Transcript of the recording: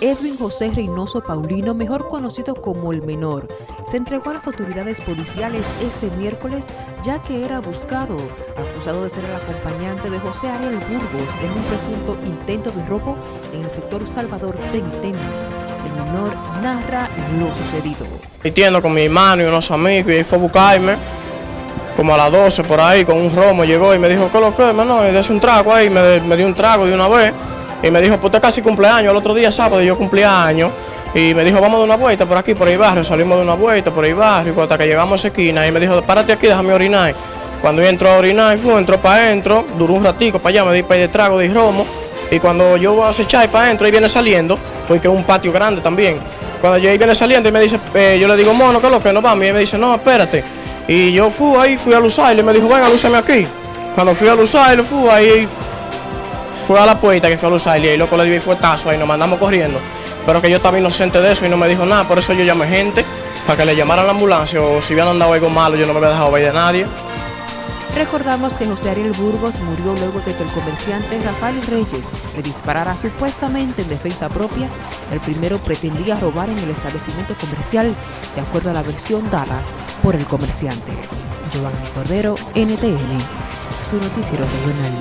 Edwin José Reynoso Paulino, mejor conocido como el menor, se entregó a las autoridades policiales este miércoles ya que era buscado, acusado de ser el acompañante de José Ariel Burgos en un presunto intento de robo en el sector Salvador Tenitén. El menor narra lo sucedido. Entiendo con mi hermano y unos amigos y fue a buscarme como a las 12 por ahí con un romo llegó y me dijo, ¿qué lo que, hermano? Y un trago ahí, me, me dio un trago de una vez y me dijo, pues casi cumpleaños, el otro día sábado yo cumplía años y me dijo, vamos de una vuelta por aquí, por el barrio, salimos de una vuelta por el barrio, hasta que llegamos a esa esquina y me dijo, párate aquí, déjame orinar. Cuando yo entro a orinar, fue, entró para adentro, duró un ratico para allá, me di para de trago de romo y cuando yo voy a acechar para adentro, ahí viene saliendo, porque es un patio grande también. Cuando yo ahí viene saliendo y me dice, eh, yo le digo, mono, ¿qué es lo que no vamos? Y me dice, no, espérate. Y yo fui ahí, fui a Lusail y me dijo, venga, lúceme aquí. Cuando fui a Lusail, fui ahí, fui a la puerta que fue a Lusail y ahí loco le di fuetazo ahí, nos mandamos corriendo. Pero que yo estaba inocente de eso y no me dijo nada, por eso yo llamé gente para que le llamaran la ambulancia o si hubieran andado algo malo yo no me había dejado ver de nadie. Recordamos que José Ariel Burgos murió luego de que el comerciante Rafael Reyes le disparara supuestamente en defensa propia. El primero pretendía robar en el establecimiento comercial, de acuerdo a la versión dada por el comerciante. Giovanni Cordero, NTN, su noticiero regional.